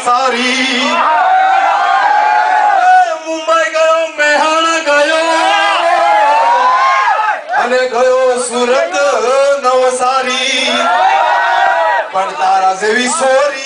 अंसारी मुंबई गयो मेहाणा गयो। अने गयो सूरत नवसारी। પણ તારા જેવી સોરી